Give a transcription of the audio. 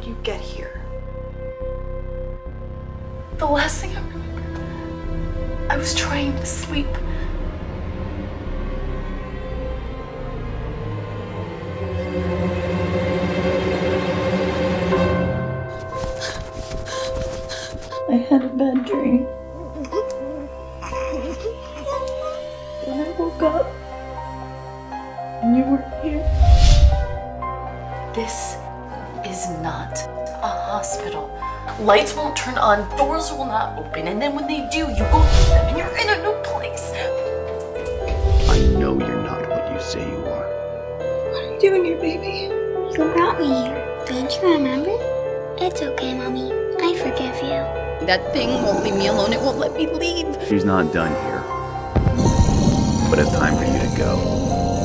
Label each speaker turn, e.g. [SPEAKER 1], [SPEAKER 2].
[SPEAKER 1] did you get here? The last thing I remember, I was trying to sleep. I had a bad dream. When I woke up, and you weren't here. This is not a hospital. Lights won't turn on, doors will not open, and then when they do, you go through them and you're in a new place.
[SPEAKER 2] I know you're not what you say you are.
[SPEAKER 1] What are you doing here, baby?
[SPEAKER 3] You brought me here. Don't you remember? It's okay, Mommy. I forgive you.
[SPEAKER 4] That thing won't leave me alone. It won't let me leave.
[SPEAKER 2] She's not done here. But it's time for you to go.